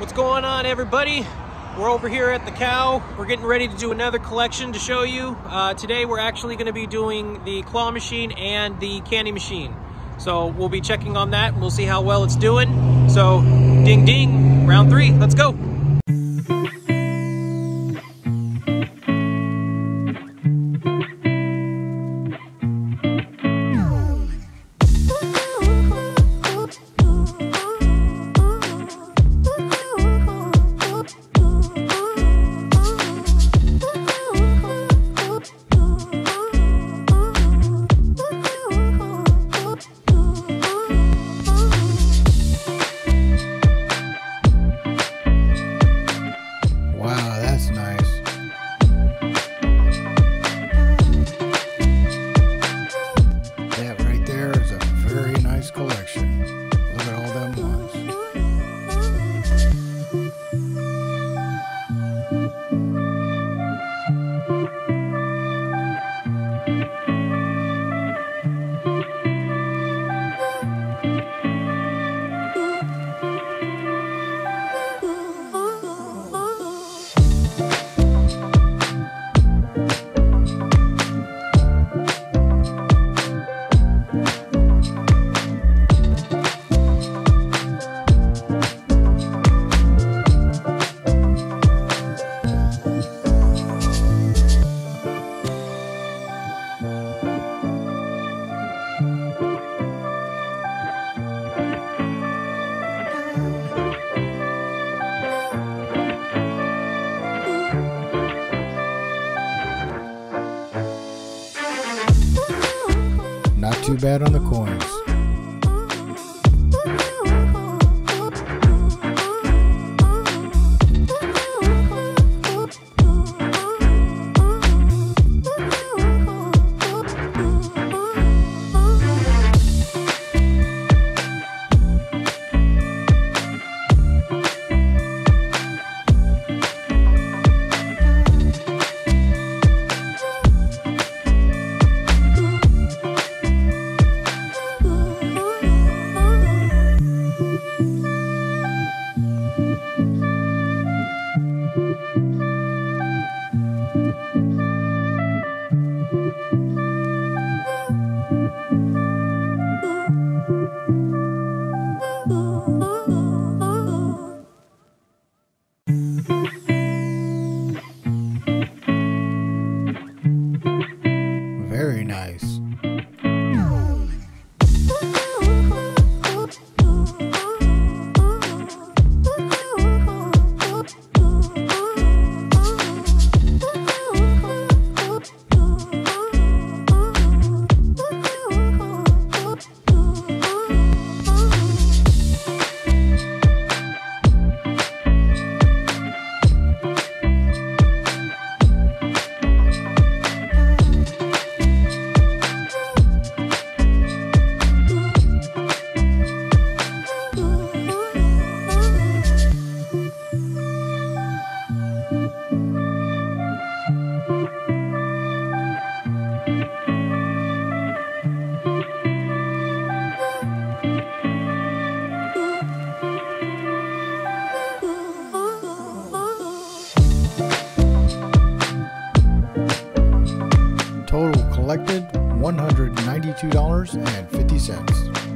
What's going on, everybody? We're over here at the cow. We're getting ready to do another collection to show you. Uh, today, we're actually going to be doing the claw machine and the candy machine. So we'll be checking on that. and We'll see how well it's doing. So, ding ding, round three. Let's go. Not too bad on the coins. Very $192.50.